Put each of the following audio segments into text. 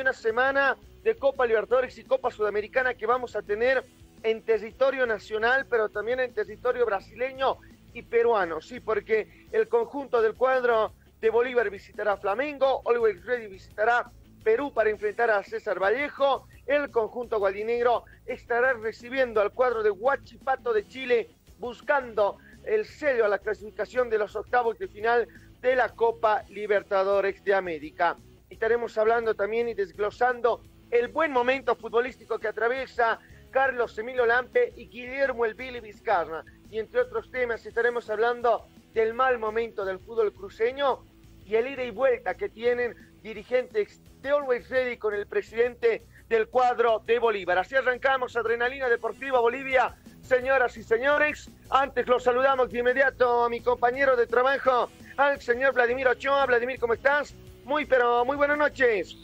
una semana de Copa Libertadores y Copa Sudamericana que vamos a tener en territorio nacional, pero también en territorio brasileño y peruano, sí, porque el conjunto del cuadro de Bolívar visitará Flamengo, Always Ready visitará Perú para enfrentar a César Vallejo, el conjunto guadinegro estará recibiendo al cuadro de Huachipato de Chile, buscando el sello a la clasificación de los octavos de final de la Copa Libertadores de América. Estaremos hablando también y desglosando el buen momento futbolístico que atraviesa Carlos Emilio Lampe y Guillermo El Billy Vizcarra. Y entre otros temas estaremos hablando del mal momento del fútbol cruceño y el ida y vuelta que tienen dirigentes de Always Ready con el presidente del cuadro de Bolívar. Así arrancamos Adrenalina Deportiva Bolivia. Señoras y señores, antes los saludamos de inmediato a mi compañero de trabajo, al señor Vladimir Ochoa. Vladimir, ¿cómo estás? Muy, pero muy buenas noches.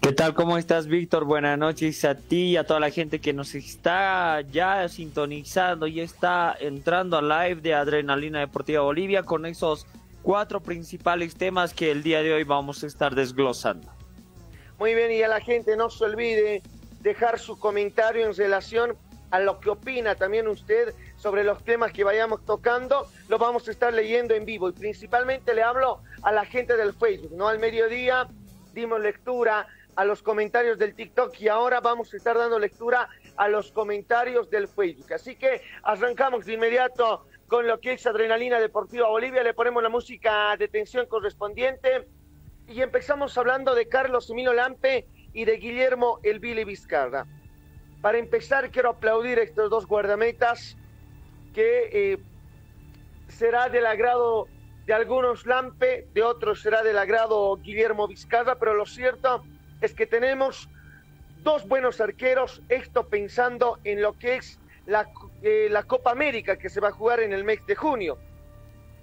¿Qué tal? ¿Cómo estás, Víctor? Buenas noches a ti y a toda la gente que nos está ya sintonizando y está entrando al live de Adrenalina Deportiva Bolivia con esos cuatro principales temas que el día de hoy vamos a estar desglosando. Muy bien, y a la gente no se olvide dejar su comentario en relación a lo que opina también usted sobre los temas que vayamos tocando, lo vamos a estar leyendo en vivo y principalmente le hablo a la gente del Facebook, ¿no? Al mediodía dimos lectura a los comentarios del TikTok y ahora vamos a estar dando lectura a los comentarios del Facebook. Así que arrancamos de inmediato con lo que es Adrenalina Deportiva Bolivia, le ponemos la música de tensión correspondiente y empezamos hablando de Carlos Emilio Lampe y de Guillermo El Vizcarra. Para empezar, quiero aplaudir a estos dos guardametas que eh, será del agrado de algunos Lampe, de otros será del agrado Guillermo Vizcarra, pero lo cierto es que tenemos dos buenos arqueros, esto pensando en lo que es la, eh, la Copa América que se va a jugar en el mes de junio.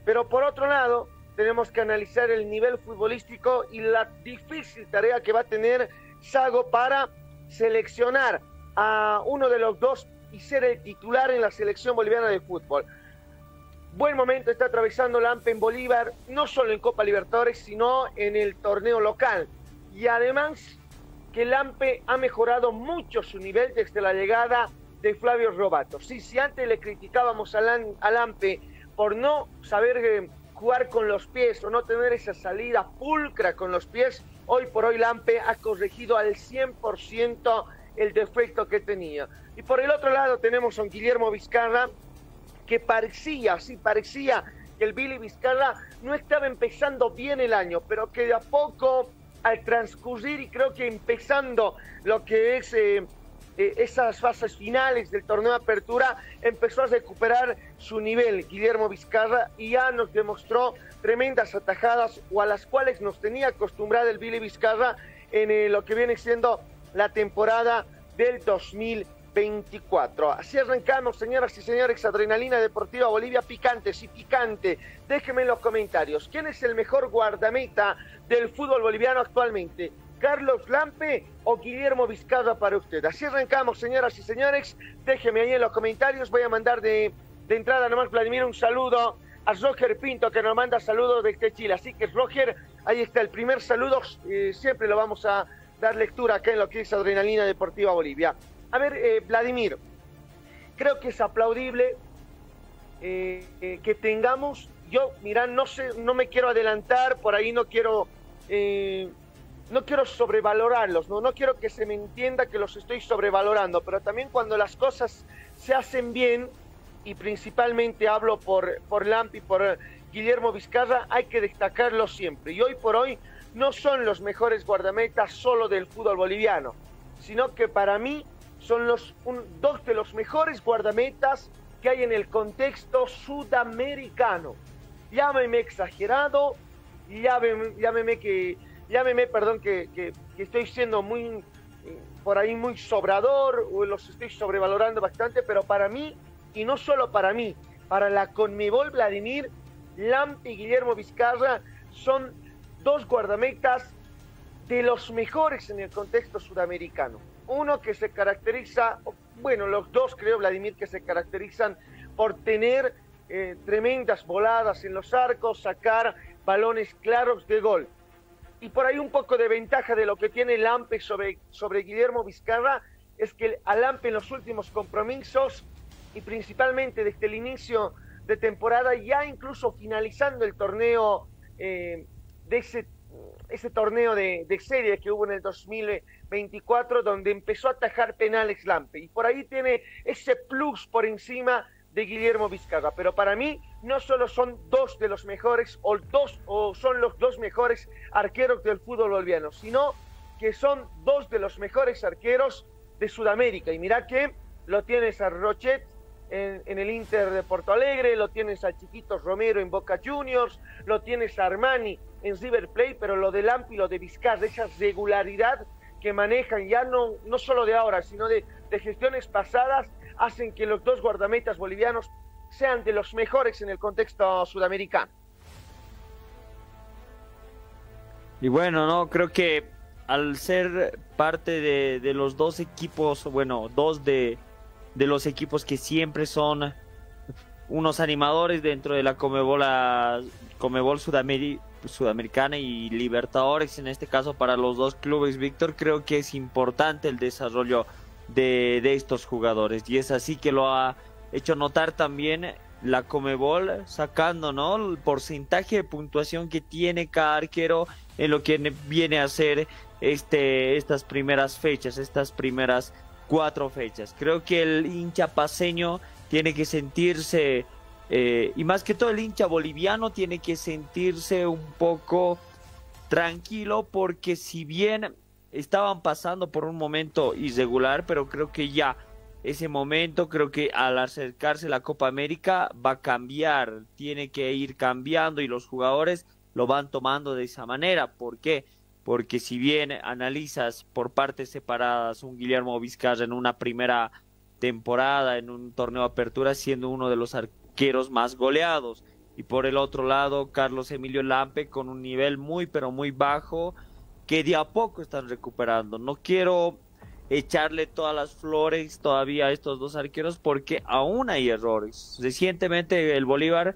Pero por otro lado, tenemos que analizar el nivel futbolístico y la difícil tarea que va a tener Sago para seleccionar a uno de los dos y ser el titular en la selección boliviana de fútbol. Buen momento está atravesando Lampe en Bolívar, no solo en Copa Libertadores, sino en el torneo local. Y además que Lampe ha mejorado mucho su nivel desde la llegada de Flavio Robato. Sí, si antes le criticábamos a, Lampe por no saber eh, jugar con los pies o no tener esa salida pulcra con los pies, hoy por hoy Lampe ha corregido al 100% el defecto que tenía. Y por el otro lado tenemos a un Guillermo Vizcarra que parecía, sí, parecía que el Billy Vizcarra no estaba empezando bien el año, pero que de a poco al transcurrir y creo que empezando lo que es eh, eh, esas fases finales del torneo de apertura, empezó a recuperar su nivel Guillermo Vizcarra y ya nos demostró tremendas atajadas o a las cuales nos tenía acostumbrada el Billy Vizcarra en eh, lo que viene siendo la temporada del 2024. Así arrancamos, señoras y señores, Adrenalina Deportiva Bolivia picante, sí picante. Déjenme en los comentarios, ¿quién es el mejor guardameta del fútbol boliviano actualmente? Carlos Lampe o Guillermo Vizcarra para usted. Así arrancamos, señoras y señores. Déjenme ahí en los comentarios. Voy a mandar de, entrada nomás, Vladimir, un saludo a Roger Pinto, que nos manda saludos desde Chile. Así que, Roger, ahí está el primer saludo. Eh, siempre lo vamos a dar lectura acá en lo que es Adrenalina Deportiva Bolivia. A ver, eh, Vladimir, creo que es aplaudible eh, eh, que tengamos, yo, mira, no sé, no me quiero adelantar, por ahí no quiero, no quiero sobrevalorarlos, ¿no? no quiero que se me entienda que los estoy sobrevalorando, pero también cuando las cosas se hacen bien, y principalmente hablo por, por Lampi, por Guillermo Vizcarra, hay que destacarlo siempre. Y hoy por hoy no son los mejores guardametas solo del fútbol boliviano, sino que para mí son los, dos de los mejores guardametas que hay en el contexto sudamericano. Llámeme exagerado, llámeme, que, llámeme, perdón, que, estoy siendo muy, por ahí muy sobrador, o los estoy sobrevalorando bastante, pero para mí, y no solo para mí, para la Conmebol Vladimir, Lamp y Guillermo Vizcarra son dos guardametas de los mejores en el contexto sudamericano. Uno que se caracteriza, bueno, los dos creo, Vladimir, que se caracterizan por tener eh, tremendas voladas en los arcos, sacar balones claros de gol. y por ahí un poco de ventaja de lo que tiene Lampe sobre, sobre Guillermo Vizcarra es que a Lampe en los últimos compromisos y principalmente desde el inicio de temporada, ya incluso finalizando el torneo eh, de ese, ese torneo de, de, serie que hubo en el 2024, donde empezó a atajar penales Lampe. Y por ahí tiene ese plus por encima de Guillermo Vizcarra. Pero para mí no solo son dos de los mejores o dos o son los dos mejores arqueros del fútbol boliviano, sino que son dos de los mejores arqueros de Sudamérica. Y mira que lo tienes a Rochet en, en, el Inter de Porto Alegre, lo tienes a Chiquitos Romero en Boca Juniors, lo tienes a Armani en River Plate, pero lo de Lampi lo de Vizcarra, esa regularidad que manejan ya no, no solo de ahora, sino de, de gestiones pasadas, hacen que los dos guardametas bolivianos sean de los mejores en el contexto sudamericano. Y bueno, no creo que al ser parte de, de los dos equipos, bueno, dos de, de, los equipos que siempre son unos animadores dentro de la Comebol, Comebol Sudameri Sudamericana y Libertadores, en este caso para los dos clubes, Víctor, creo que es importante el desarrollo de, de, estos jugadores. Y es así que lo ha hecho notar también la Comebol, sacando ¿no? el porcentaje de puntuación que tiene cada arquero en lo que viene a ser este, estas primeras fechas, estas primeras cuatro fechas. Creo que el hincha paseño tiene que sentirse, eh, y más que todo el hincha boliviano tiene que sentirse un poco tranquilo porque si bien estaban pasando por un momento irregular, pero creo que ya ese momento, creo que al acercarse la Copa América va a cambiar, tiene que ir cambiando y los jugadores lo van tomando de esa manera. ¿Por qué? Porque si bien analizas por partes separadas un Guillermo Vizcarra en una primera temporada, en un torneo de apertura, siendo uno de los arqueros más goleados, y por el otro lado Carlos Emilio Lampe con un nivel muy pero muy bajo, que de a poco están recuperando. No quiero echarle todas las flores todavía a estos dos arqueros porque aún hay errores. Recientemente el Bolívar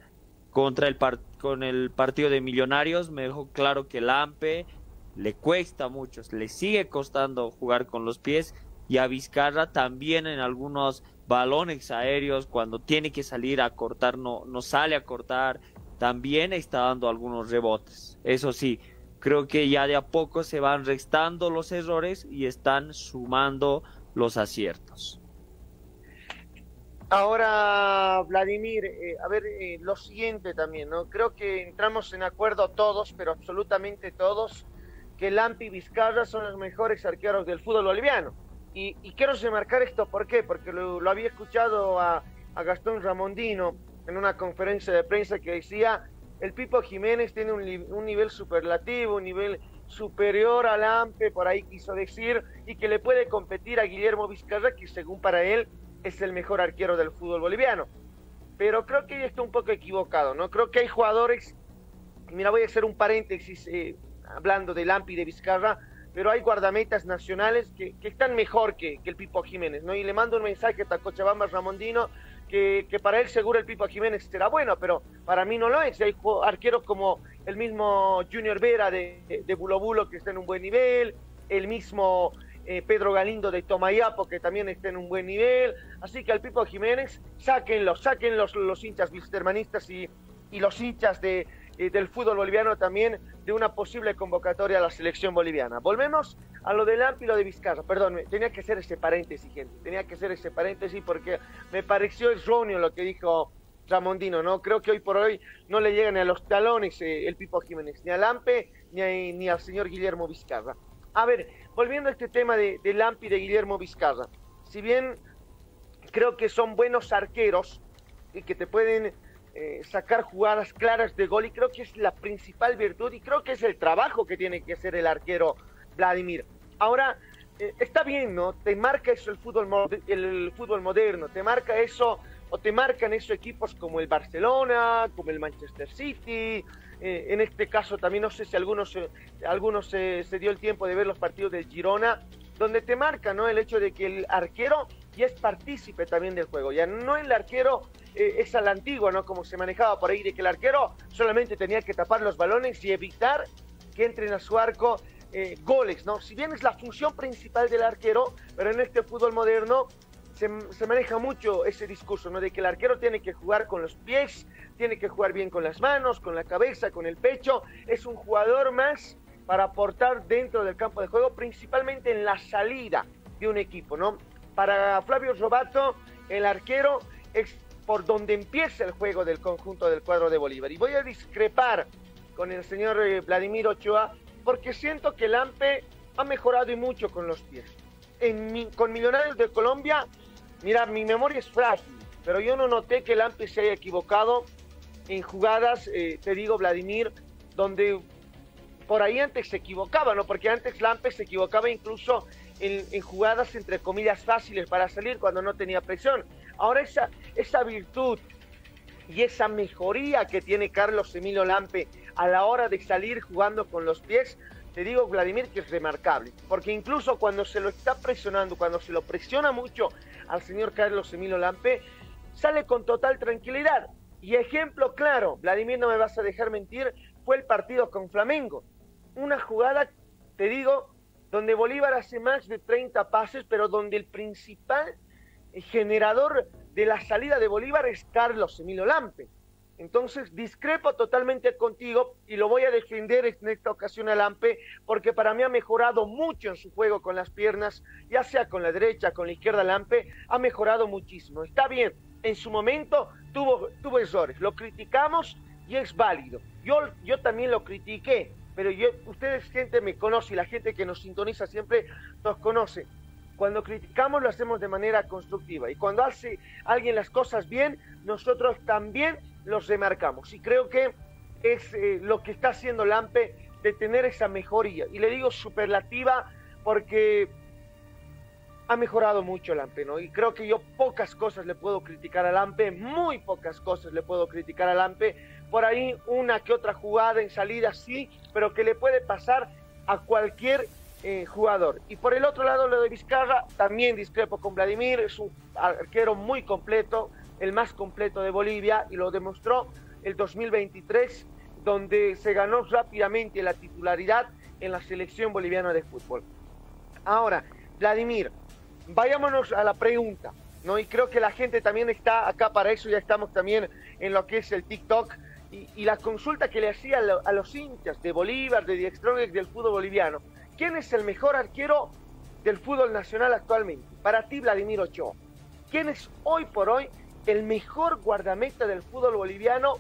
contra el con el partido de Millonarios me dejó claro que el AMPE le cuesta mucho, le sigue costando jugar con los pies y a Vizcarra también en algunos balones aéreos cuando tiene que salir a cortar no, no sale a cortar, también está dando algunos rebotes. Eso sí, creo que ya de a poco se van restando los errores y están sumando los aciertos. Ahora, Vladimir, eh, a ver, eh, lo siguiente también, ¿no? Creo que entramos en acuerdo todos, pero absolutamente todos, que Lampi y Vizcarra son los mejores arqueros del fútbol boliviano. Y, y quiero remarcar esto, ¿por qué? Porque lo, había escuchado a, Gastón Ramondino en una conferencia de prensa que decía el Pipo Jiménez tiene un, un, nivel superlativo, un nivel superior al AMPE, por ahí quiso decir, y que le puede competir a Guillermo Vizcarra, que según para él es el mejor arquero del fútbol boliviano. Pero creo que está un poco equivocado, ¿no? Creo que hay jugadores, mira, voy a hacer un paréntesis eh, hablando del AMPE y de Vizcarra, pero hay guardametas nacionales que, que están mejor que, que, el Pipo Jiménez, ¿no? Y le mando un mensaje a Cochabamba Ramondino que, que, para él seguro el Pipo Jiménez será bueno, pero para mí no lo es. Hay arqueros como el mismo Junior Vera de, de, Bulo Bulo que está en un buen nivel, el mismo eh, Pedro Galindo de Tomayapo que también está en un buen nivel. Así que al Pipo Jiménez, sáquenlo, saquen los, los hinchas bistermanistas y, y los hinchas de, del fútbol boliviano también de una posible convocatoria a la selección boliviana. Volvemos a lo del AMP y lo de Vizcarra. Perdón, tenía que hacer ese paréntesis, gente. Tenía que hacer ese paréntesis porque me pareció erróneo lo que dijo Ramondino, ¿no? Creo que hoy por hoy no le llegan a los talones eh, el Pipo Jiménez, ni al AMPE ni, al señor Guillermo Vizcarra. A ver, volviendo a este tema de, del AMP y de Guillermo Vizcarra. Si bien creo que son buenos arqueros y que te pueden eh, sacar jugadas claras de gol y creo que es la principal virtud y creo que es el trabajo que tiene que hacer el arquero Vladimir. Ahora, eh, está bien, ¿no? Te marca eso el fútbol, el fútbol moderno, te marca eso o te marcan eso equipos como el Barcelona, como el Manchester City, eh, en este caso también no sé si algunos, algunos se dio el tiempo de ver los partidos del Girona, donde te marca ¿no? el hecho de que el arquero ya es partícipe también del juego, ya no el arquero eh, es a la antigua, ¿no? Como se manejaba por ahí, de que el arquero solamente tenía que tapar los balones y evitar que entren a su arco eh, goles, ¿no? Si bien es la función principal del arquero, pero en este fútbol moderno se, se, maneja mucho ese discurso, ¿no? De que el arquero tiene que jugar con los pies, tiene que jugar bien con las manos, con la cabeza, con el pecho. Es un jugador más para aportar dentro del campo de juego, principalmente en la salida de un equipo, ¿no? Para Flavio Robato, el arquero es por donde empieza el juego del conjunto del cuadro de Bolívar. Y voy a discrepar con el señor eh, Vladimir Ochoa porque siento que el AMPE ha mejorado y mucho con los pies. En con Millonarios de Colombia, mira, mi memoria es frágil, pero yo no noté que el AMPE se haya equivocado en jugadas, eh, te digo, Vladimir, donde por ahí antes se equivocaba, ¿no? Porque antes Lampe se equivocaba incluso en, jugadas entre comillas fáciles para salir cuando no tenía presión. Ahora esa, esa virtud y esa mejoría que tiene Carlos Emilio Lampe a la hora de salir jugando con los pies, te digo, Vladimir, que es remarcable. Porque incluso cuando se lo está presionando, cuando se lo presiona mucho al señor Carlos Emilio Lampe, sale con total tranquilidad. Y ejemplo claro, Vladimir, no me vas a dejar mentir, fue el partido con Flamengo. Una jugada, te digo, donde Bolívar hace más de 30 pases, pero donde el principal generador de la salida de Bolívar es Carlos Emilio Lampe. Entonces discrepo totalmente contigo y lo voy a defender en esta ocasión a Lampe porque para mí ha mejorado mucho en su juego con las piernas, ya sea con la derecha, con la izquierda Lampe, ha mejorado muchísimo. Está bien, en su momento tuvo, tuvo errores, lo criticamos y es válido. Yo, yo también lo critiqué, pero yo, ustedes gente me conoce y la gente que nos sintoniza siempre nos conoce. Cuando criticamos lo hacemos de manera constructiva y cuando hace alguien las cosas bien, nosotros también los remarcamos. Y creo que es eh, lo que está haciendo Lampe de tener esa mejoría. Y le digo superlativa porque ha mejorado mucho Lampe, ¿no? Y creo que yo pocas cosas le puedo criticar a Lampe, muy pocas cosas le puedo criticar a Lampe. Por ahí una que otra jugada en salida sí, pero que le puede pasar a cualquier eh, jugador. Y por el otro lado, lo de Vizcarra, también discrepo con Vladimir, es un arquero muy completo, el más completo de Bolivia y lo demostró el 2023, donde se ganó rápidamente la titularidad en la selección boliviana de fútbol. Ahora, Vladimir, vayámonos a la pregunta, ¿no? Y creo que la gente también está acá para eso, ya estamos también en lo que es el TikTok y, la consulta que le hacía a, los hinchas de Bolívar, de Die del fútbol boliviano. ¿Quién es el mejor arquero del fútbol nacional actualmente? Para ti, Vladimir Ochoa. ¿Quién es hoy por hoy el mejor guardameta del fútbol boliviano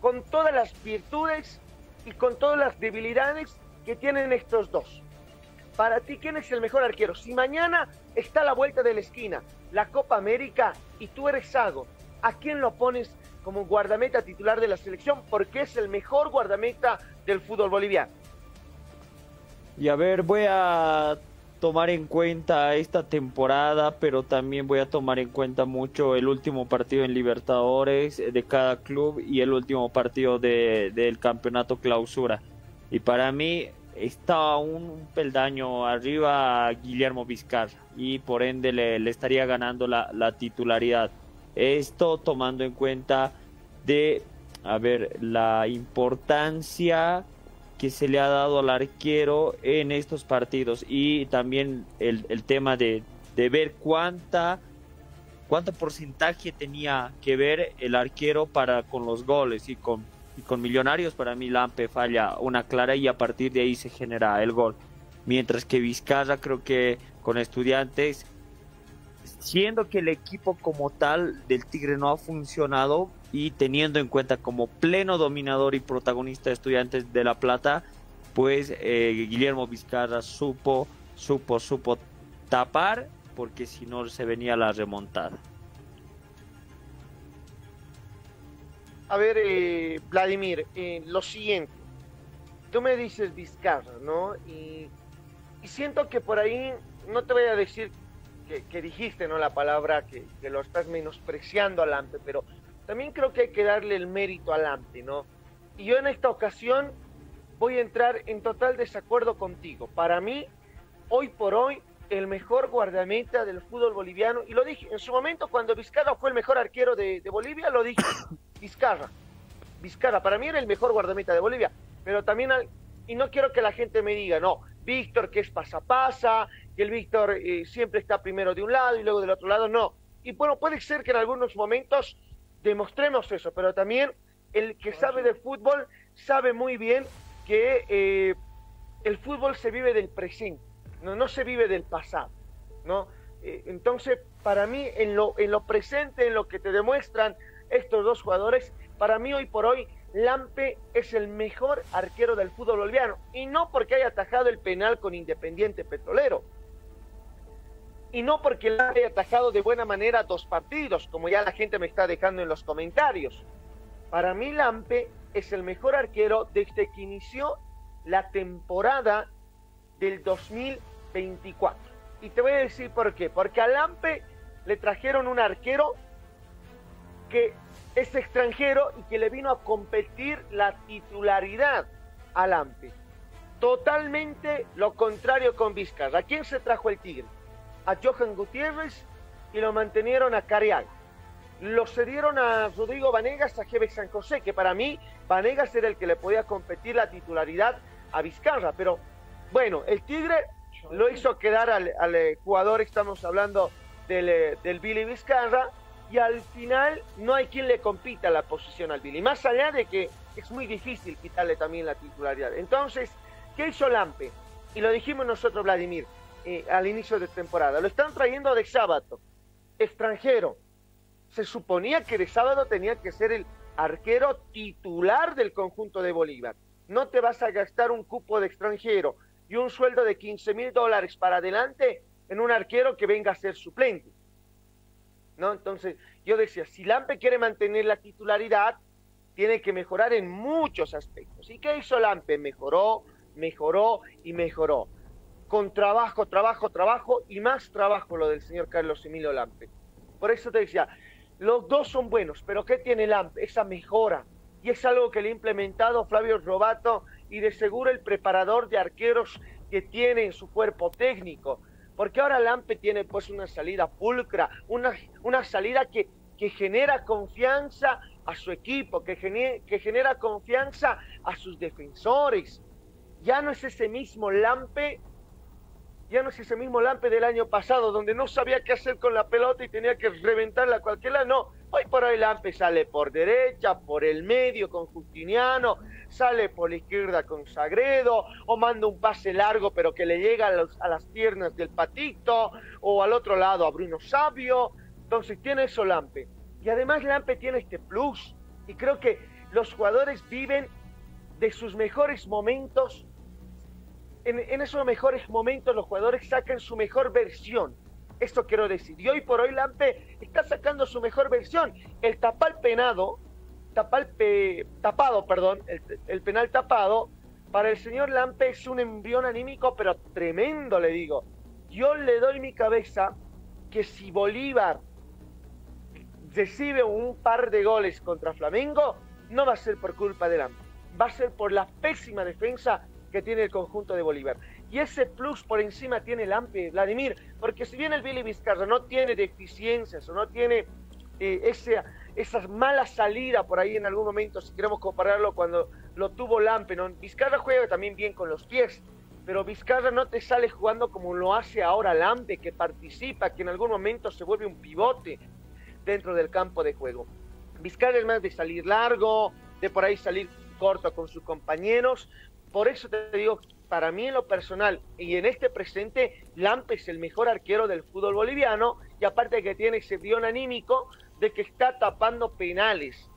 con todas las virtudes y con todas las debilidades que tienen estos dos. Para ti, ¿quién es el mejor arquero? Si mañana está la vuelta de la esquina la Copa América y tú eres Sago, ¿a quién lo pones como guardameta titular de la selección? Porque es el mejor guardameta del fútbol boliviano. Y a ver, voy a tomar en cuenta esta temporada, pero también voy a tomar en cuenta mucho el último partido en Libertadores de cada club y el último partido de, del campeonato clausura. Y para mí está un peldaño arriba a Guillermo Vizcarra y por ende le, estaría ganando la, titularidad. Esto tomando en cuenta de, a ver, la importancia que se le ha dado al arquero en estos partidos y también el, el tema de, de, ver cuánta cuánto porcentaje tenía que ver el arquero para con los goles y con, y con Millonarios para mí Lampe falla una clara y a partir de ahí se genera el gol. Mientras que Vizcarra creo que con estudiantes siendo que el equipo como tal del Tigre no ha funcionado y teniendo en cuenta como pleno dominador y protagonista de Estudiantes de La Plata, pues eh, Guillermo Vizcarra supo, supo, supo tapar porque si no se venía la remontada. A ver, eh, Vladimir, eh, lo siguiente. Tú me dices Vizcarra, ¿no? Y, y, siento que por ahí, no te voy a decir que, dijiste, ¿no? La palabra que, que, lo estás menospreciando adelante, pero también creo que hay que darle el mérito adelante, ¿no? Y yo en esta ocasión voy a entrar en total desacuerdo contigo. Para mí, hoy por hoy, el mejor guardameta del fútbol boliviano, y lo dije en su momento cuando Vizcarra fue el mejor arquero de, de Bolivia, lo dije, Vizcarra. Vizcarra, para mí era el mejor guardameta de Bolivia, pero también Y no quiero que la gente me diga, no, Víctor, que es pasa pasa, que el Víctor eh, siempre está primero de un lado y luego del otro lado, no. Y bueno, puede ser que en algunos momentos demostremos eso, pero también el que sabe de fútbol sabe muy bien que eh, el fútbol se vive del presente, no, no se vive del pasado, ¿no? Eh, entonces, para mí, en lo, en lo presente, en lo que te demuestran estos dos jugadores, para mí hoy por hoy, Lampe es el mejor arquero del fútbol boliviano. Y no porque haya atajado el penal con Independiente Petrolero. Y no porque Lampe haya atajado de buena manera dos partidos, como ya la gente me está dejando en los comentarios. Para mí, Lampe es el mejor arquero desde que inició la temporada del 2024. Y te voy a decir por qué. Porque a Lampe le trajeron un arquero que es extranjero y que le vino a competir la titularidad a Lampe. Totalmente lo contrario con Vizcarra. ¿A quién se trajo el Tigre? A Johan Gutiérrez y lo mantenieron a Carial. Lo cedieron a Rodrigo Vanegas, a Jeves San José, que para mí Vanegas era el que le podía competir la titularidad a Vizcarra. Pero bueno, el Tigre lo hizo quedar al, jugador, estamos hablando del, eh, del Billy Vizcarra, y al final no hay quien le compita la posición al Billy, más allá de que es muy difícil quitarle también la titularidad. Entonces, ¿qué hizo Lampe? Y lo dijimos nosotros, Vladimir, eh, al inicio de temporada. Lo están trayendo de sábado, extranjero. Se suponía que de sábado tenía que ser el arquero titular del conjunto de Bolívar. No te vas a gastar un cupo de extranjero y un sueldo de 15 mil dólares para adelante en un arquero que venga a ser suplente. ¿No? Entonces, yo decía, si Lampe quiere mantener la titularidad, tiene que mejorar en muchos aspectos. ¿Y qué hizo Lampe? Mejoró, mejoró y mejoró. Con trabajo, trabajo, trabajo y más trabajo lo del señor Carlos Emilio Lampe. Por eso te decía, los dos son buenos, pero ¿qué tiene Lampe? Esa mejora. Y es algo que le ha implementado Flavio Robato y de seguro el preparador de arqueros que tiene en su cuerpo técnico. Porque ahora Lampe tiene pues una salida pulcra, una, una salida que, que genera confianza a su equipo, que, que genera confianza a sus defensores. Ya no es ese mismo Lampe ya no es ese mismo Lampe del año pasado, donde no sabía qué hacer con la pelota y tenía que reventarla a cualquier lado. No, hoy por hoy Lampe sale por derecha, por el medio con Justiniano, sale por la izquierda con Sagredo, o manda un pase largo pero que le llega a, las piernas del Patito, o al otro lado a Bruno Sabio. Entonces tiene eso Lampe. Y además Lampe tiene este plus. Y creo que los jugadores viven de sus mejores momentos en, esos mejores momentos los jugadores sacan su mejor versión. Esto quiero decir. Y hoy por hoy Lampe está sacando su mejor versión. El tapal penado, tapal tapado, perdón, el, penal tapado, para el señor Lampe es un embrión anímico, pero tremendo, le digo. Yo le doy mi cabeza que si Bolívar recibe un par de goles contra Flamengo, no va a ser por culpa de Lampe. Va a ser por la pésima defensa que tiene el conjunto de Bolívar. Y ese plus por encima tiene el AMPE, Vladimir, porque si bien el Billy Vizcarra no tiene deficiencias o no tiene eh, esa, esas malas salidas por ahí en algún momento, si queremos compararlo cuando lo tuvo Lampe, ¿no? Vizcarra juega también bien con los pies, pero Vizcarra no te sale jugando como lo hace ahora Lampe, que participa, que en algún momento se vuelve un pivote dentro del campo de juego. Vizcarra es más de salir largo, de por ahí salir corto con sus compañeros, por eso te digo, para mí en lo personal y en este presente, Lampe es el mejor arquero del fútbol boliviano y aparte que tiene ese guion anímico de que está tapando penales.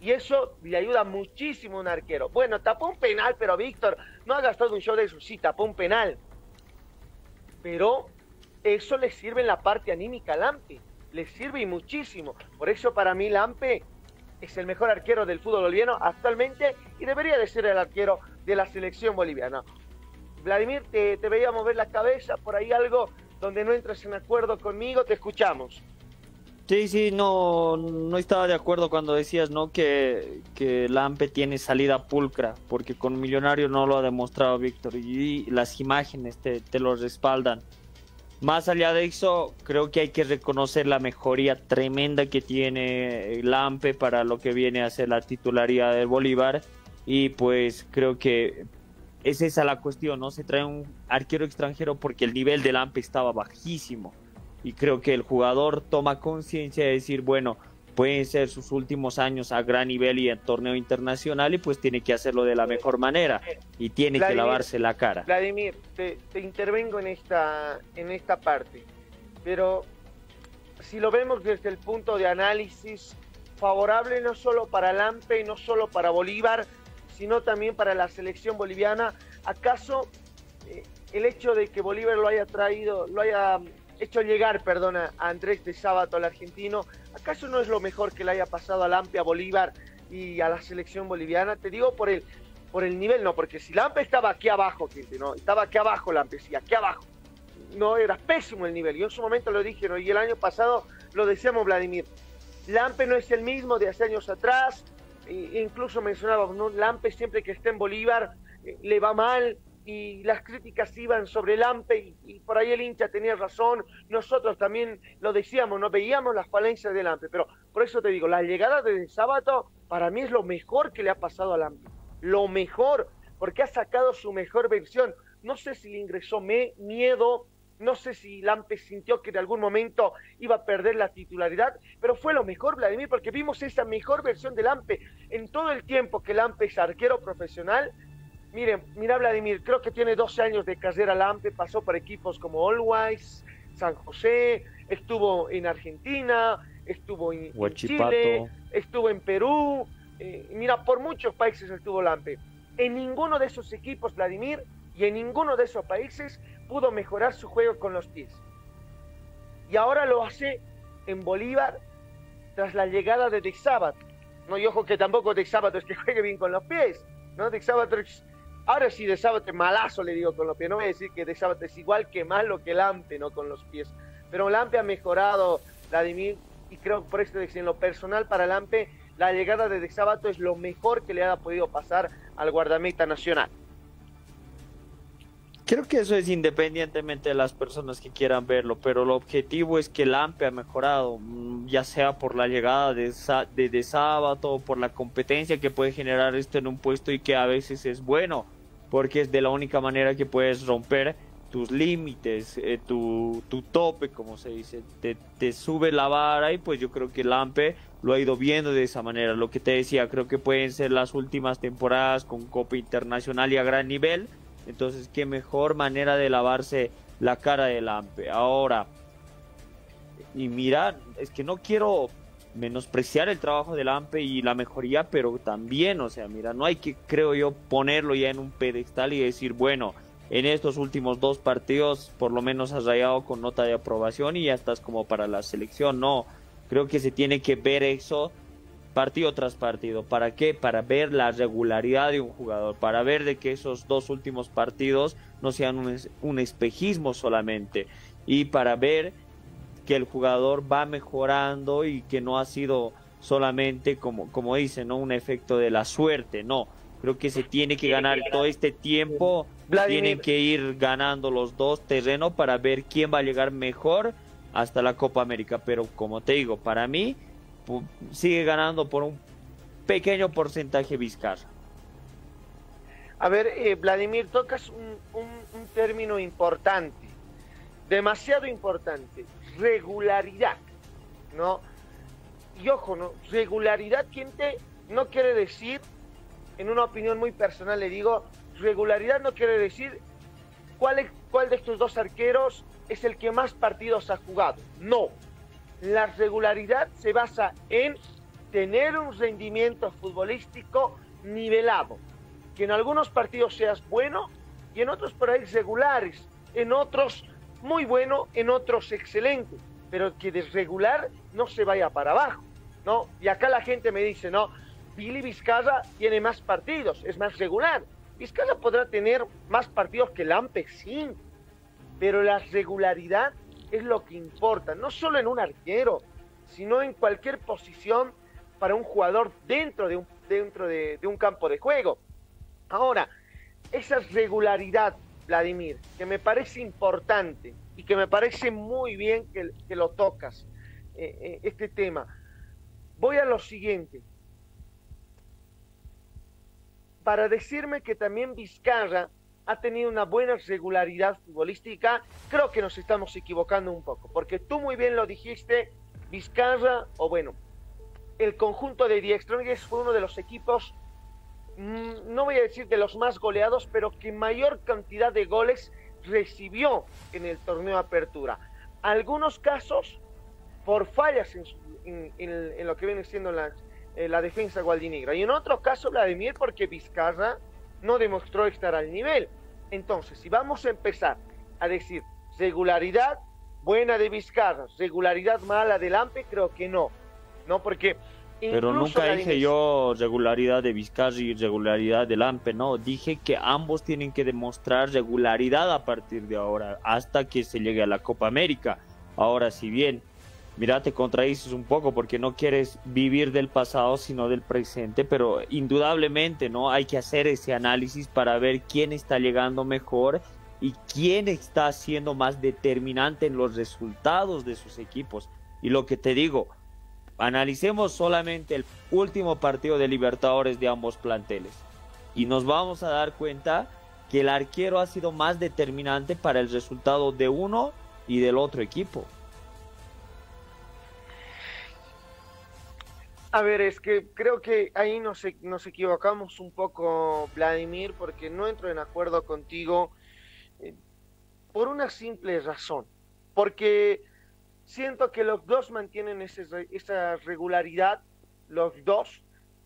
Y eso le ayuda muchísimo a un arquero. Bueno, tapó un penal, pero Víctor, no ha gastado un show de eso. Sí, tapó un penal. Pero eso le sirve en la parte anímica a Lampe. Le sirve y muchísimo. Por eso para mí Lampe es el mejor arquero del fútbol boliviano actualmente y debería de ser el arquero de la selección boliviana. Vladimir, te, veía mover la cabeza, por ahí algo donde no entras en acuerdo conmigo, te escuchamos. Sí, sí, no, no estaba de acuerdo cuando decías no que, que Lampe tiene salida pulcra, porque con Millonario no lo ha demostrado Víctor y las imágenes te, te lo respaldan. Más allá de eso, creo que hay que reconocer la mejoría tremenda que tiene Lampe para lo que viene a ser la titularidad del Bolívar. Y pues creo que es esa la cuestión, no se trae un arquero extranjero porque el nivel del AMPE estaba bajísimo. Y creo que el jugador toma conciencia de decir, bueno, pueden ser sus últimos años a gran nivel y en torneo internacional y pues tiene que hacerlo de la mejor manera y tiene que lavarse la cara. Vladimir, te, intervengo en esta, en esta parte, pero si lo vemos desde el punto de análisis favorable no solo para el AMPE, no solo para Bolívar, sino también para la selección boliviana, ¿acaso eh, el hecho de que Bolívar lo haya traído, lo haya hecho llegar, perdona, a Andrés de Sábato, al argentino, ¿acaso no es lo mejor que le haya pasado al Lampe, a Bolívar y a la selección boliviana? Te digo por el, por el nivel, no, porque si Lampe estaba aquí abajo, no, estaba aquí abajo Lampe, sí, aquí abajo. No, era pésimo el nivel. Yo en su momento lo dije, ¿no? y el año pasado lo decíamos, Vladimir. Lampe no es el mismo de hace años atrás, e incluso mencionábamos, ¿no? Lampe siempre que esté en Bolívar eh, le va mal, y las críticas iban sobre el AMPE y, por ahí el hincha tenía razón, nosotros también lo decíamos, no veíamos las falencias del AMPE, pero por eso te digo, la llegada de Sábato para mí es lo mejor que le ha pasado al AMPE, lo mejor, porque ha sacado su mejor versión. No sé si le ingresó me, miedo, no sé si Lampe sintió que en algún momento iba a perder la titularidad, pero fue lo mejor, Vladimir, porque vimos esa mejor versión del Lampe. En todo el tiempo que Lampe es arquero profesional, Miren, mira Vladimir, creo que tiene 12 años de carrera Lampe, pasó por equipos como Always, San José, estuvo en Argentina, estuvo en, Chile, estuvo en Perú, eh, mira, por muchos países estuvo Lampe. En ninguno de esos equipos, Vladimir, y en ninguno de esos países pudo mejorar su juego con los pies. Y ahora lo hace en Bolívar tras la llegada de De No, y ojo que tampoco De Sábado es que juegue bien con los pies. ¿no? De es Ahora sí, de Sábado malazo le digo con los pies. No voy a decir que de Sábado es igual que malo que Lampe, ¿no? Con los pies. Pero Lampe ha mejorado, Vladimir, y creo por esto en lo personal para Lampe, la llegada de De Sábado es lo mejor que le ha podido pasar al guardameta nacional. Creo que eso es independientemente de las personas que quieran verlo, pero el objetivo es que el AMPE ha mejorado, mm, ya sea por la llegada de, de, de sábado o por la competencia que puede generar esto en un puesto y que a veces es bueno porque es de la única manera que puedes romper tus límites, eh, tu, tu, tope, como se dice, te, te, sube la vara y pues yo creo que Lampe lo ha ido viendo de esa manera. Lo que te decía, creo que pueden ser las últimas temporadas con Copa Internacional y a gran nivel. Entonces, qué mejor manera de lavarse la cara de Lampe. Ahora, y mira, es que no quiero menospreciar el trabajo del AMPE y la mejoría, pero también, o sea, mira, no hay que, creo yo, ponerlo ya en un pedestal y decir, bueno, en estos últimos dos partidos por lo menos has rayado con nota de aprobación y ya estás como para la selección, no, creo que se tiene que ver eso partido tras partido, ¿para qué? Para ver la regularidad de un jugador, para ver de que esos dos últimos partidos no sean un, un espejismo solamente y para ver que el jugador va mejorando y que no ha sido solamente como, como dicen, ¿no? un efecto de la suerte, no. Creo que se tiene que ganar todo este tiempo, tienen que ir ganando los dos terrenos para ver quién va a llegar mejor hasta la Copa América. Pero como te digo, para mí sigue ganando por un pequeño porcentaje Vizcarra. A ver, eh, Vladimir, tocas un, un término importante, demasiado importante regularidad, ¿no? Y ojo, ¿no? Regularidad, gente, no quiere decir, en una opinión muy personal le digo, regularidad no quiere decir cuál, cuál de estos dos arqueros es el que más partidos ha jugado. No. La regularidad se basa en tener un rendimiento futbolístico nivelado. Que en algunos partidos seas bueno y en otros por ahí regulares. En otros muy bueno, en otros excelente, pero que de regular no se vaya para abajo, ¿no? Y acá la gente me dice, no, Billy Vizcarra tiene más partidos, es más regular. Vizcarra podrá tener más partidos que Lampe, sí, pero la regularidad es lo que importa, no solo en un arquero, sino en cualquier posición para un jugador dentro de un, dentro de un campo de juego. Ahora, esa regularidad Vladimir, que me parece importante y que me parece muy bien que, lo tocas, eh, eh, este tema. Voy a lo siguiente. para decirme que también Vizcarra ha tenido una buena regularidad futbolística, creo que nos estamos equivocando un poco, porque tú muy bien lo dijiste, Vizcarra, o bueno, el conjunto de Die fue uno de los equipos, no voy a decir de los más goleados, pero que mayor cantidad de goles recibió en el torneo Apertura. Algunos casos por fallas en, lo que viene siendo la, eh, defensa gualdinegra. Y en otro caso, Vladimir, porque Vizcarra no demostró estar al nivel. Entonces, si vamos a empezar a decir regularidad buena de Vizcarra, regularidad mala de Lampe, creo que no. No, porque. Pero nunca dije yo regularidad de Vizcarra y regularidad de Lampe, no. Dije que ambos tienen que demostrar regularidad a partir de ahora, hasta que se llegue a la Copa América. Ahora, si bien mira, te contradices un poco porque no quieres vivir del pasado sino del presente, pero indudablemente no hay que hacer ese análisis para ver quién está llegando mejor y quién está siendo más determinante en los resultados de sus equipos. Y lo que te digo, analicemos solamente el último partido de Libertadores de ambos planteles y nos vamos a dar cuenta que el arquero ha sido más determinante para el resultado de uno y del otro equipo. A ver, es que creo que ahí nos, e, nos equivocamos un poco, Vladimir, porque no entro en acuerdo contigo eh, por una simple razón. Porque siento que los dos mantienen esa regularidad, los dos,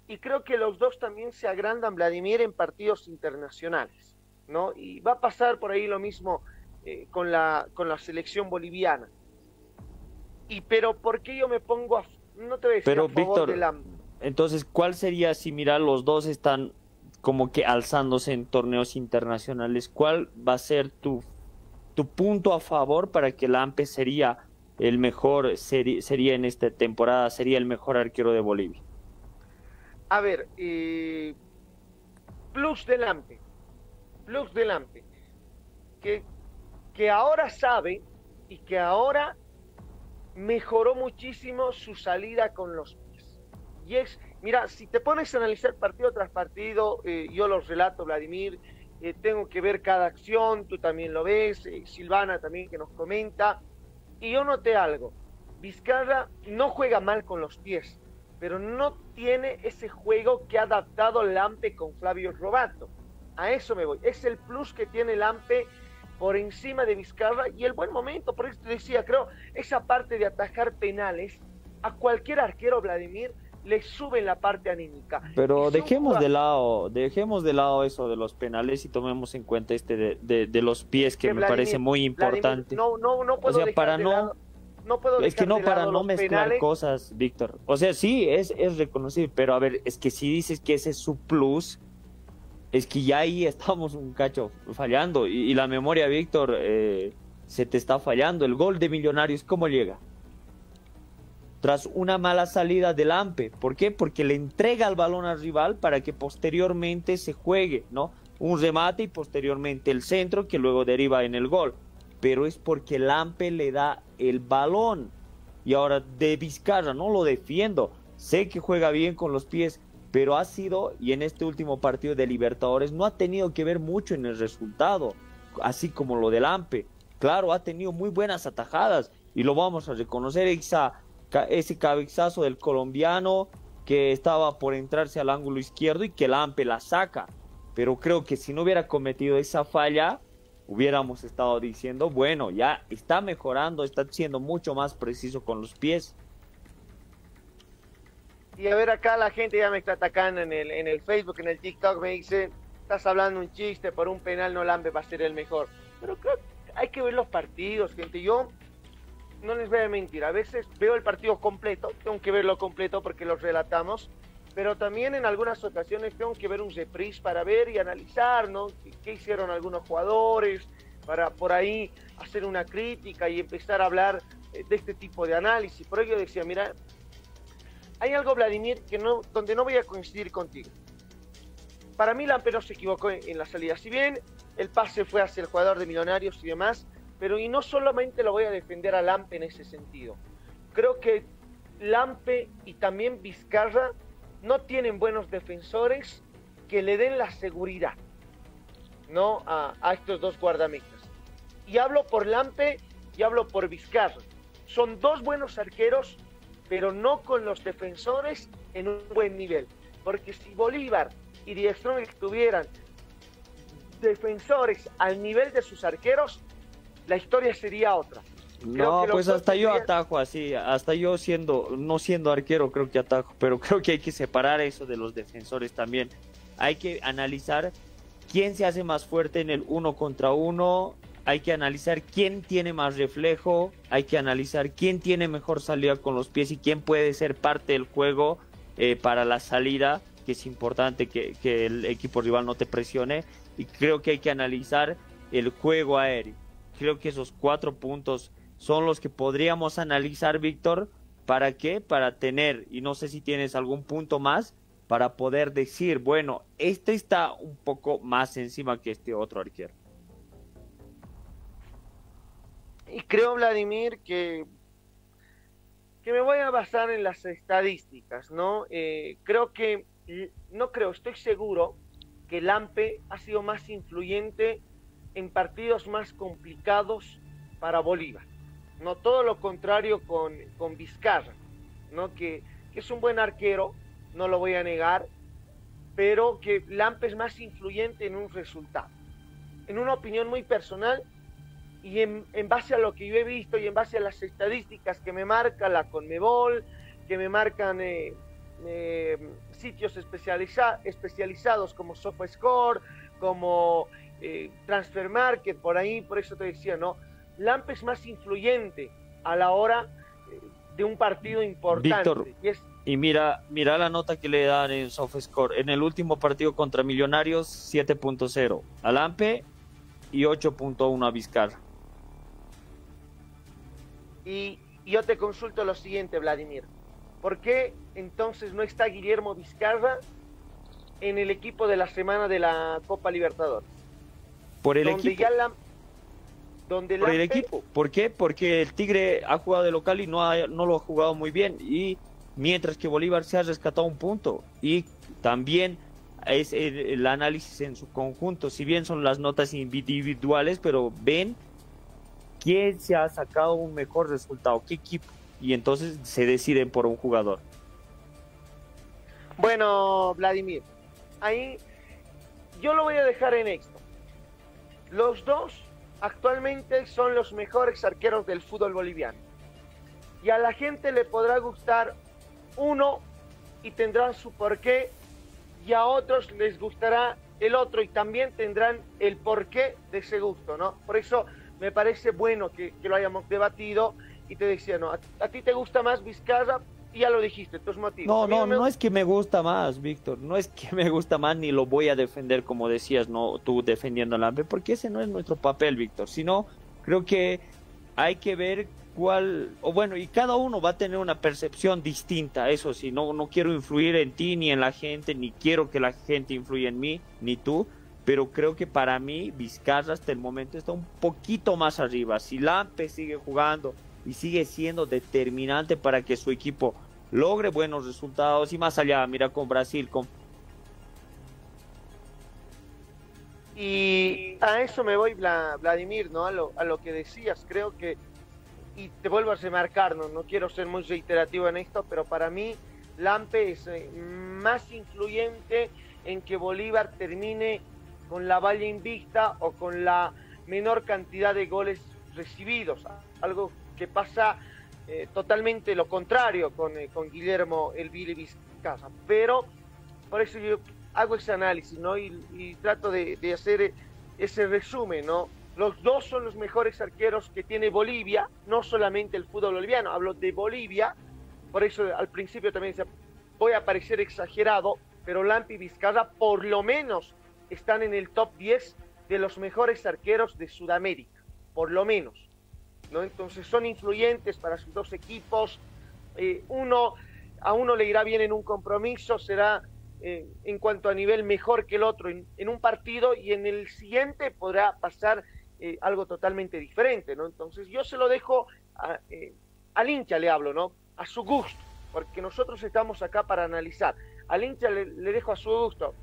y creo que los dos también se agrandan, Vladimir, en partidos internacionales, ¿no? Y va a pasar por ahí lo mismo eh, con, la, con la selección boliviana. Y pero ¿por qué yo me pongo a no te ves Pero Víctor, entonces, ¿cuál sería si mira los dos están como que alzándose en torneos internacionales? ¿Cuál va a ser tu, tu punto a favor para que Lampe sería el mejor, sería en esta temporada, sería el mejor arquero de Bolivia? A ver, eh, plus de Lampe, plus de Lampe, que, que ahora sabe y que ahora mejoró muchísimo su salida con los pies. Y es, mira, si te pones a analizar partido tras partido, eh, yo los relato, Vladimir, eh, tengo que ver cada acción, tú también lo ves, eh, Silvana también que nos comenta, y yo noté algo, Vizcarra no juega mal con los pies, pero no tiene ese juego que ha adaptado Lampe con Flavio Robato. A eso me voy. Es el plus que tiene Lampe por encima de Vizcarra y el buen momento, por eso decía, creo, esa parte de atajar penales a cualquier arquero Vladimir le sube en la parte anímica. Pero dejemos de lado, dejemos de lado eso de los penales y tomemos en cuenta este de, de, los pies que, me parece muy importante. no, no, no puedo o sea, para no no puedo es que no para no mezclar cosas, Víctor. O sea, sí es es reconocible, pero a ver, es que si dices que ese es su plus, es que ya ahí estamos un cacho fallando. Y, la memoria, Víctor, eh, se te está fallando. El gol de Millonarios, ¿cómo llega? Tras una mala salida del AMPE. ¿Por qué? Porque le entrega el balón al rival para que posteriormente se juegue, ¿no? Un remate y posteriormente el centro que luego deriva en el gol. Pero es porque el AMPE le da el balón. Y ahora de Vizcarra, no lo defiendo. Sé que juega bien con los pies, pero ha sido, y en este último partido de Libertadores, no ha tenido que ver mucho en el resultado, así como lo del AMPE. Claro, ha tenido muy buenas atajadas y lo vamos a reconocer, ese cabezazo del colombiano que estaba por entrarse al ángulo izquierdo y que el AMPE la saca. Pero creo que si no hubiera cometido esa falla, hubiéramos estado diciendo, bueno, ya está mejorando, está siendo mucho más preciso con los pies. Y a ver, acá la gente ya me está atacando en el, en el Facebook, en el TikTok, me dice, estás hablando un chiste, por un penal no Lambe va a ser el mejor. Pero creo que hay que ver los partidos, gente. Yo no les voy a mentir, a veces veo el partido completo, tengo que verlo completo porque lo relatamos, pero también en algunas ocasiones tengo que ver un reprise para ver y analizar, ¿no? ¿Qué hicieron algunos jugadores? Para por ahí hacer una crítica y empezar a hablar eh, de este tipo de análisis. Por ello decía, mira, hay algo, Vladimir, que no, donde no voy a coincidir contigo. Para mí, Lampe no se equivocó en, la salida. Si bien el pase fue hacia el jugador de Millonarios y demás, pero y no solamente lo voy a defender a Lampe en ese sentido. Creo que Lampe y también Vizcarra no tienen buenos defensores que le den la seguridad, ¿no? A, estos dos guardametas. Y hablo por Lampe y hablo por Vizcarra. Son dos buenos arqueros, pero no con los defensores en un buen nivel. Porque si Bolívar y Diestrón estuvieran defensores al nivel de sus arqueros, la historia sería otra. no, pues hasta yo atajo así, hasta yo siendo, no siendo arquero creo que atajo, pero creo que hay que separar eso de los defensores también. Hay que analizar quién se hace más fuerte en el uno contra uno, hay que analizar quién tiene más reflejo, hay que analizar quién tiene mejor salida con los pies y quién puede ser parte del juego eh, para la salida, que es importante que, que, el equipo rival no te presione. Y creo que hay que analizar el juego aéreo. Creo que esos cuatro puntos son los que podríamos analizar, Víctor. ¿Para qué? Para tener, y no sé si tienes algún punto más, para poder decir, bueno, este está un poco más encima que este otro arquero. Y creo, Vladimir, que, que me voy a basar en las estadísticas, ¿no? Eh, creo que, no creo, estoy seguro que Lampe ha sido más influyente en partidos más complicados para Bolívar. No todo lo contrario con, con Vizcarra, ¿no? Que, que es un buen arquero, no lo voy a negar, pero que Lampe es más influyente en un resultado. En una opinión muy personal, y en, base a lo que yo he visto y en base a las estadísticas que me marca la Conmebol, que me marcan eh, eh, sitios especializados como SofaScore, como eh, Transfer Market, por ahí, por eso te decía, ¿no? Lamp es más influyente a la hora de un partido importante. y, mira, mira la nota que le dan en SofaScore. En el último partido contra Millonarios, 7.0 a Lampe y 8.1 a Vizcarra. Y yo te consulto lo siguiente, Vladimir. ¿Por qué entonces no está Guillermo Vizcarra en el equipo de la semana de la Copa Libertadores? Por el equipo. donde por el equipo. ¿Por qué? Porque el Tigre ha jugado de local y no, ha, no lo ha jugado muy bien. Y mientras que Bolívar se ha rescatado un punto. Y también es el, el análisis en su conjunto. Si bien son las notas individuales, pero ven quién se ha sacado un mejor resultado, qué equipo, y entonces se deciden por un jugador. Bueno, Vladimir, ahí yo lo voy a dejar en esto. Los dos actualmente son los mejores arqueros del fútbol boliviano. Y a la gente le podrá gustar uno y tendrán su porqué, y a otros les gustará el otro y también tendrán el porqué de ese gusto, ¿no? Por eso me parece bueno que, lo hayamos debatido y te decía, no, a, ti te gusta más Vizcarra y ya lo dijiste, tus motivos. No, no, no es que me gusta más, Víctor, no es que me gusta más ni lo voy a defender como decías, no tú defendiendo a AMPE, porque ese no es nuestro papel, Víctor, sino creo que hay que ver cuál, o bueno, y cada uno va a tener una percepción distinta, eso sí, no, no quiero influir en ti ni en la gente, ni quiero que la gente influya en mí, ni tú, pero creo que para mí Vizcarra hasta el momento está un poquito más arriba. Si Lampe sigue jugando y sigue siendo determinante para que su equipo logre buenos resultados y más allá, mira con Brasil, con... Y a eso me voy, Vladimir, ¿no? A lo, a lo que decías, creo que, y te vuelvo a remarcar, ¿no? no quiero ser muy reiterativo en esto, pero para mí Lampe es eh, más influyente en que Bolívar termine con la valla invicta o con la menor cantidad de goles recibidos, algo pasa eh, totalmente lo contrario con, eh, con Guillermo El Vizcaza. Pero por eso yo hago ese análisis ¿no? y, trato de, de, hacer ese resumen. ¿no? Los dos son los mejores arqueros que tiene Bolivia, no solamente el fútbol boliviano, hablo de Bolivia, por eso al principio también decía, voy a parecer exagerado, pero Lampi y Vizcarra por lo menos están en el top 10 de los mejores arqueros de Sudamérica, por lo menos. ¿No? Entonces son influyentes para sus dos equipos. Eh, uno, a uno le irá bien en un compromiso, será eh, en cuanto a nivel mejor que el otro en, un partido y en el siguiente podrá pasar eh, algo totalmente diferente. ¿no? Entonces yo se lo dejo al hincha, le hablo, ¿no? a su gusto, porque nosotros estamos acá para analizar. Al hincha le dejo a su gusto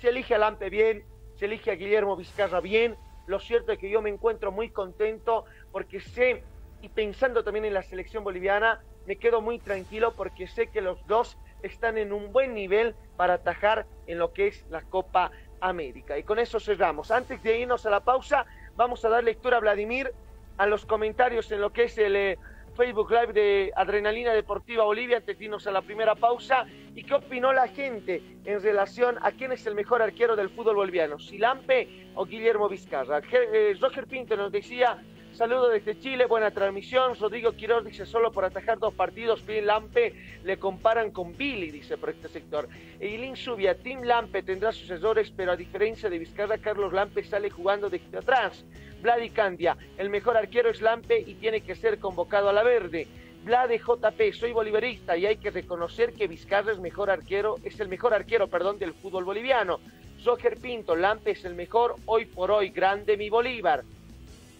Se elige a Lampe bien, se elige a Guillermo Vizcarra bien. Lo cierto es que yo me encuentro muy contento porque sé, y pensando también en la selección boliviana, me quedo muy tranquilo porque sé que los dos están en un buen nivel para atajar en lo que es la Copa América. Y con eso cerramos. Antes de irnos a la pausa, vamos a dar lectura a Vladimir a los comentarios en lo que es el eh, Facebook Live de Adrenalina Deportiva Bolivia antes de a la primera pausa. ¿Y qué opinó la gente en relación a quién es el mejor arquero del fútbol boliviano? ¿Silampe o Guillermo Vizcarra? Eh, Roger Pinto nos decía Saludo desde Chile, buena transmisión. Rodrigo Quiroz dice solo por atajar dos partidos, Bien Lampe le comparan con Billy, dice por este sector. Eileen Subia, Tim Lampe tendrá sus errores, pero a diferencia de Vizcarra, Carlos Lampe sale jugando desde atrás. Vladi Candia, el mejor arquero es Lampe y tiene que ser convocado a la verde. Vlade JP, soy bolivarista y hay que reconocer que Vizcarra es mejor arquero, es el mejor arquero, perdón, del fútbol boliviano. Roger Pinto, Lampe es el mejor hoy por hoy, grande mi Bolívar.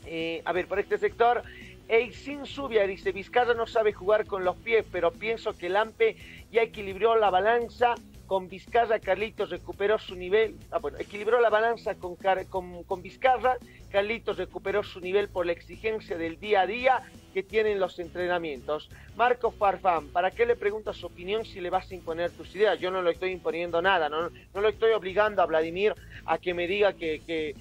Eh, a ver, por este sector, Eisin Subia dice, Vizcarra no sabe jugar con los pies, pero pienso que Lampe ya equilibró la balanza con Vizcarra, Carlitos recuperó su nivel, ah, bueno, equilibró la balanza con, con, Vizcarra, Carlitos recuperó su nivel por la exigencia del día a día que tienen los entrenamientos. Marco Farfán, ¿para qué le preguntas su opinión si le vas a imponer tus ideas? Yo no lo estoy imponiendo nada, no, no lo estoy obligando a Vladimir a que me diga que, que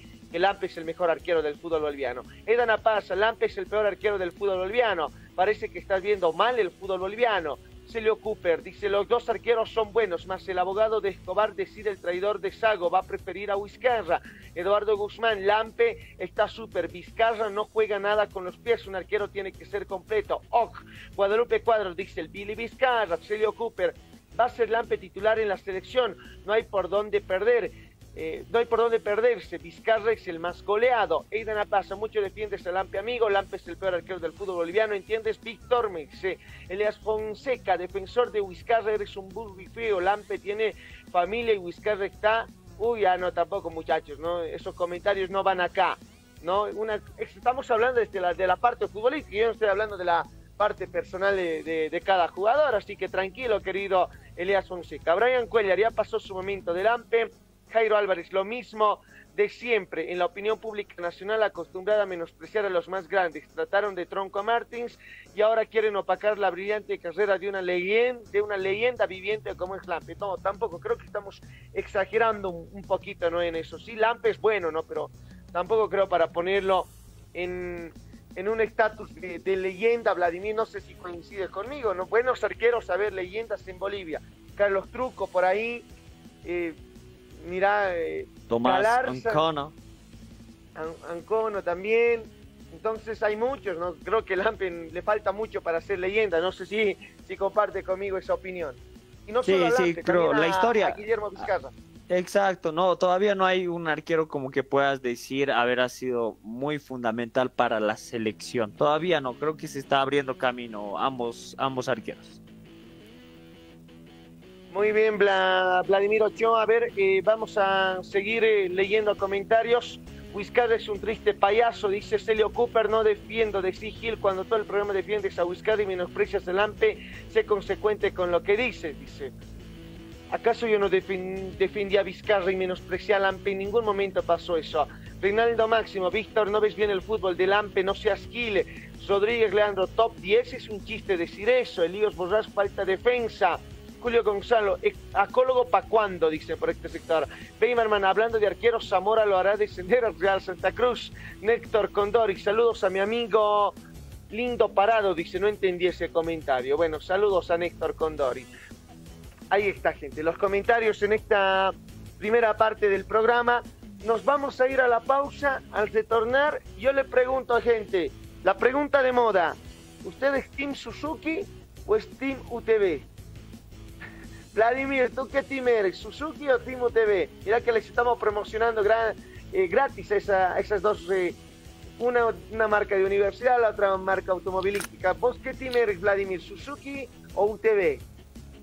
es el mejor arquero del fútbol boliviano. Edana Paz, Lampe es el peor arquero del fútbol boliviano. Parece que estás viendo mal el fútbol boliviano. Celio Cooper dice, los dos arqueros son buenos, más el abogado de Escobar decide el traidor de Sago, va a preferir a Vizcarra. Eduardo Guzmán, Lampe está súper, Vizcarra no juega nada con los pies, un arquero tiene que ser completo. Ok, Guadalupe Cuadros dice, el Billy Vizcarra, Celio Cooper, va a ser Lampe titular en la selección, no hay por dónde perder. Eh, no hay por dónde perderse. Vizcarra es el más goleado. Eidan Apaza, mucho defiendes a Lampe amigo. Lampe es el peor arquero del fútbol boliviano. ¿Entiendes? Víctor me dice. Elias Fonseca, defensor de Vizcarra, eres un feo. Lampe tiene familia y Vizcarra está. Uy, ya no, tampoco, muchachos. ¿no? Esos comentarios no van acá. ¿no? Estamos hablando de la parte futbolística. Yo no estoy hablando de la parte personal de, de, cada jugador. Así que tranquilo, querido Elias Fonseca. Brian Cuellar ya pasó su momento de Lampe Jairo Álvarez, lo mismo de siempre en la opinión pública nacional acostumbrada a menospreciar a los más grandes. Trataron de tronco a Martins y ahora quieren opacar la brillante carrera de una leyenda, de una leyenda viviente como es Lampe. No, tampoco, creo que estamos exagerando un, poquito ¿no? en eso. Sí, Lampe es bueno, ¿no? Pero tampoco creo para ponerlo en, un estatus de, leyenda, Vladimir, no sé si coincide conmigo, ¿no? Buenos arqueros a ver leyendas en Bolivia. Carlos Truco por ahí, eh, mira, eh, Tomás Ancono. Ancono también. Entonces hay muchos, ¿no? Creo que Lampen le falta mucho para ser leyenda. No sé si, si comparte conmigo esa opinión. Y no sí, sí, creo, la historia. Guillermo Vizcarra. Exacto, no, todavía no hay un arquero como que puedas decir haber sido muy fundamental para la selección. Todavía no, creo que se está abriendo camino ambos, ambos arqueros. Muy bien, Vladimir Ochoa. A ver, eh, vamos a seguir eh, leyendo comentarios. Whiscar es un triste payaso, dice Celio Cooper. No defiendo de Sigil cuando todo el programa defiendes a Whiscar y menosprecias el AMPE. Sé consecuente con lo que dice, dice. ¿Acaso yo no defendí a Vizcarra y menosprecié al AMPE? En ningún momento pasó eso. Reinaldo Máximo, Víctor, no ves bien el fútbol del AMPE, no seas gile. Rodríguez Leandro, top 10, es un chiste decir eso. Elías Borrás, falta defensa. Julio Gonzalo, acólogo para cuándo, dice por este sector. Beyman, hablando de arqueros, Zamora lo hará descender al Real Santa Cruz. Néctor Condori, saludos a mi amigo Lindo Parado, dice, no entendí ese comentario. Bueno, saludos a Néctor Condori. Ahí está, gente. Los comentarios en esta primera parte del programa. Nos vamos a ir a la pausa. Al retornar, yo le pregunto a gente, la pregunta de moda, ¿usted es Team Suzuki o es Team UTV? Vladimir, ¿tú qué team eres? ¿Suzuki o Timo TV? Mira que les estamos promocionando eh, gratis esa, esas dos, eh, una, una, marca de universidad, la otra marca automovilística. ¿Vos qué team eres, Vladimir? ¿Suzuki o UTV?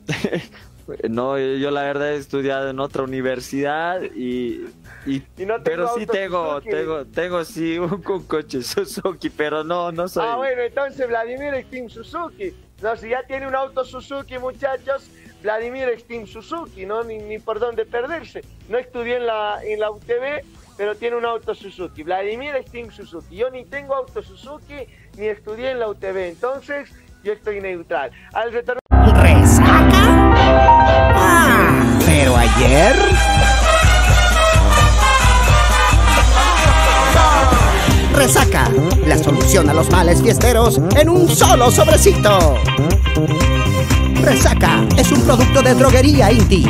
no, yo la verdad he estudiado en otra universidad y, pero sí tengo, tengo, tengo sí un, coche Suzuki, pero no, no soy. Ah, bueno, entonces Vladimir es Team Suzuki. No, si ya tiene un auto Suzuki, muchachos, Vladimir es Team Suzuki, ¿no? Ni, por dónde perderse. No estudié en la, en la UTV, pero tiene un auto Suzuki. Vladimir es Team Suzuki. Yo ni tengo auto Suzuki, ni estudié en la UTV. Entonces, yo estoy neutral. Al retorno... ¿Resaca? Ah, pero ayer... Resaca, la solución a los males fiesteros en un solo sobrecito. Resaca es un producto de droguería Inti.